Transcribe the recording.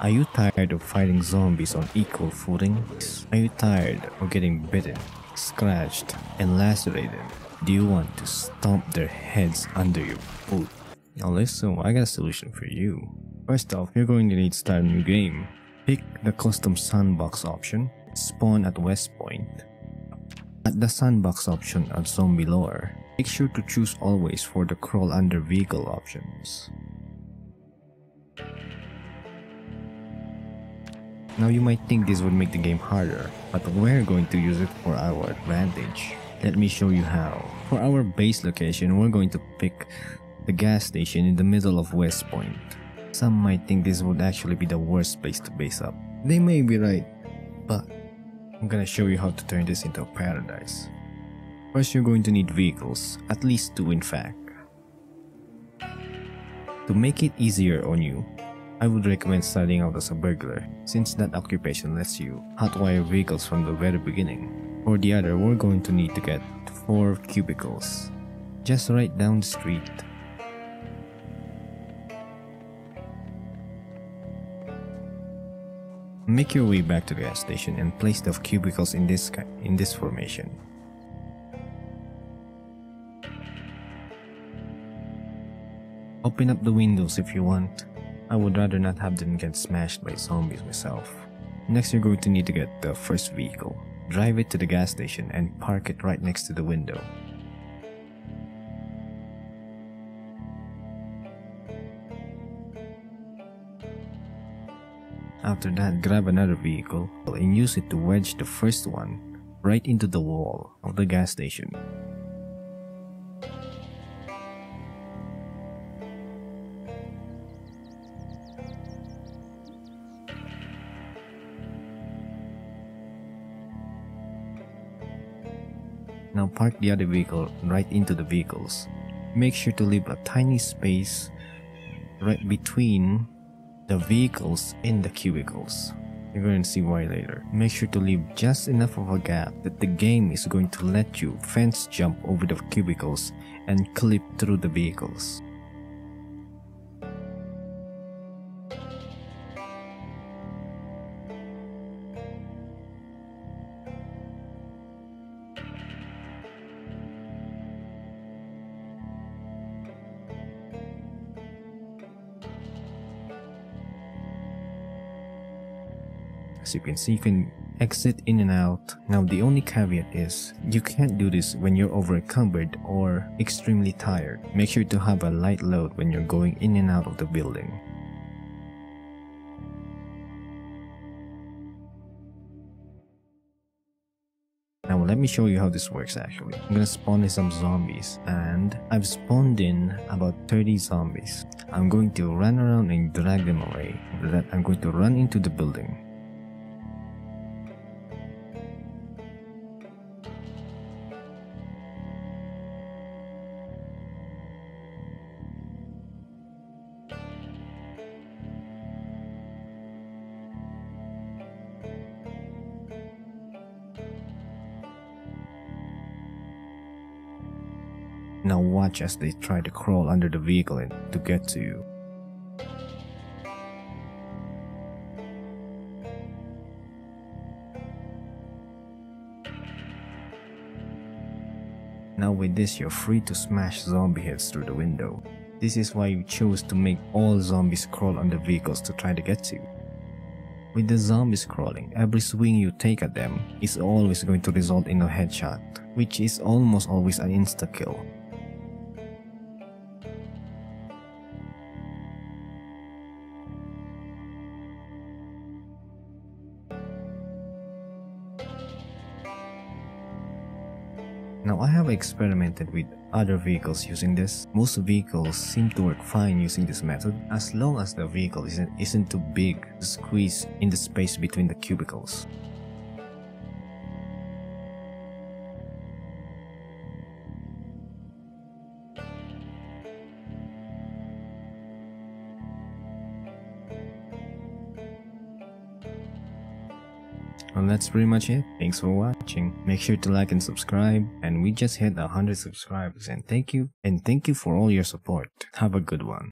Are you tired of fighting zombies on equal footing? Are you tired of getting bitten, scratched, and lacerated? Do you want to stomp their heads under your boot? Now listen, I got a solution for you. First off, you're going to need to start a new game. Pick the custom sandbox option, spawn at West Point. At the sandbox option at Zombie Lore, make sure to choose always for the crawl under vehicle options. Now you might think this would make the game harder, but we're going to use it for our advantage. Let me show you how. For our base location, we're going to pick the gas station in the middle of West Point. Some might think this would actually be the worst place to base up. They may be right, but I'm gonna show you how to turn this into a paradise. First, you're going to need vehicles, at least two in fact. To make it easier on you, I would recommend starting out as a burglar, since that occupation lets you hotwire vehicles from the very beginning. For the other, we're going to need to get 4 cubicles, just right down the street. Make your way back to the gas station and place the cubicles in this, in this formation. Open up the windows if you want. I would rather not have them get smashed by zombies myself. Next you're going to need to get the first vehicle. Drive it to the gas station and park it right next to the window. After that, grab another vehicle and use it to wedge the first one right into the wall of the gas station. Now park the other vehicle right into the vehicles. Make sure to leave a tiny space right between the vehicles in the cubicles. You're going to see why later. Make sure to leave just enough of a gap that the game is going to let you fence jump over the cubicles and clip through the vehicles. As you can see, you can exit in and out. Now the only caveat is, you can't do this when you're overcumbered or extremely tired. Make sure to have a light load when you're going in and out of the building. Now let me show you how this works actually. I'm gonna spawn in some zombies and I've spawned in about 30 zombies. I'm going to run around and drag them away. After that, I'm going to run into the building. Now watch as they try to crawl under the vehicle to get to you. Now with this you're free to smash zombie heads through the window. This is why you chose to make all zombies crawl under vehicles to try to get to you. With the zombies crawling, every swing you take at them is always going to result in a headshot, which is almost always an insta-kill. Now I have experimented with other vehicles using this. Most vehicles seem to work fine using this method as long as the vehicle isn't, isn't too big to squeeze in the space between the cubicles. Well, that's pretty much it. Thanks for watching. Make sure to like and subscribe. And we just hit 100 subscribers. And thank you. And thank you for all your support. Have a good one.